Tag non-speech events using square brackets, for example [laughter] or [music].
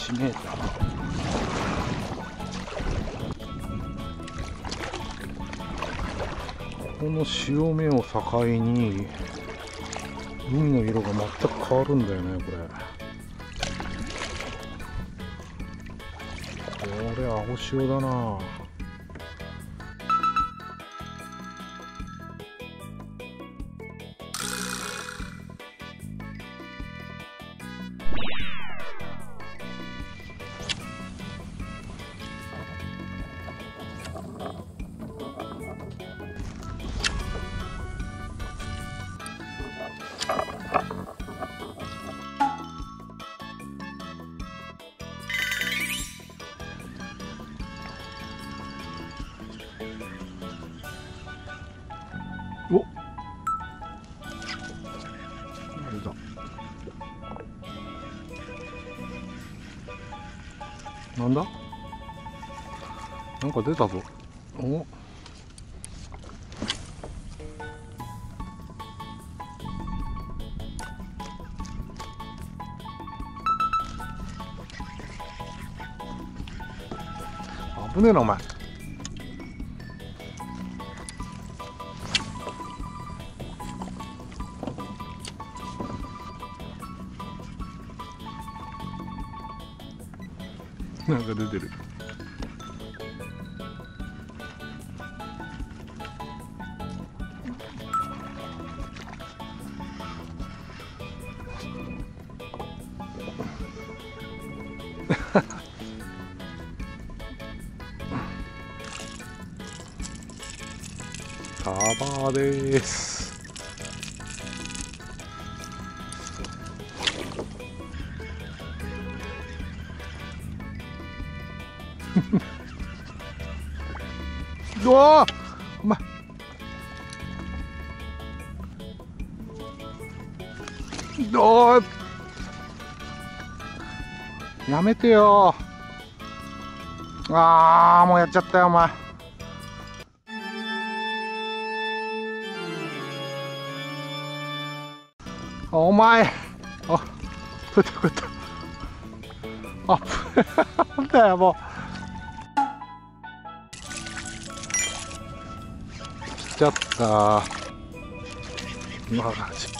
1メーターこの潮目を境に海の色が全く変わるんだよねこれ。これ青潮だな。お。出たなんだ？なんか出たぞ。お。危ねえなお前。なんか出てる。[laughs] サバです。[laughs] うわーお前おーやめてよ。あーもうやっちゃったよお前。お前あこうやったこうやった。あ [laughs] なんだよもう。ちゃった。まあ